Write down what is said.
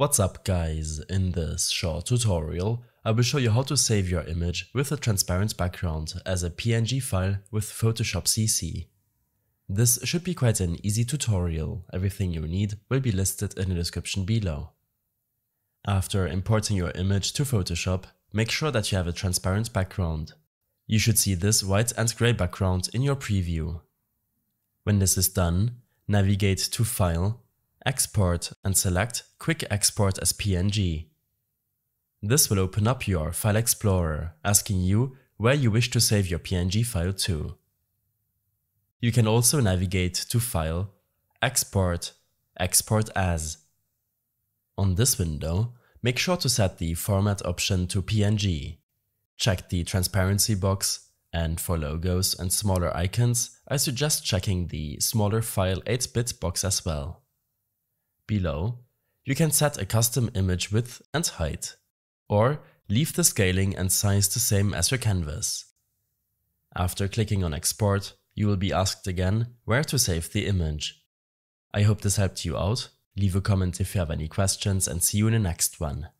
What's up guys, in this short tutorial I will show you how to save your image with a transparent background as a PNG file with Photoshop CC. This should be quite an easy tutorial, everything you need will be listed in the description below. After importing your image to Photoshop, make sure that you have a transparent background. You should see this white and grey background in your preview. When this is done, navigate to File, Export and select Quick Export as PNG. This will open up your File Explorer, asking you where you wish to save your PNG file to. You can also navigate to File, Export, Export As. On this window, make sure to set the Format option to PNG. Check the transparency box, and for logos and smaller icons, I suggest checking the smaller file 8-bit box as well. Below, you can set a custom image width and height, or leave the scaling and size the same as your canvas. After clicking on export, you will be asked again where to save the image. I hope this helped you out, leave a comment if you have any questions and see you in the next one.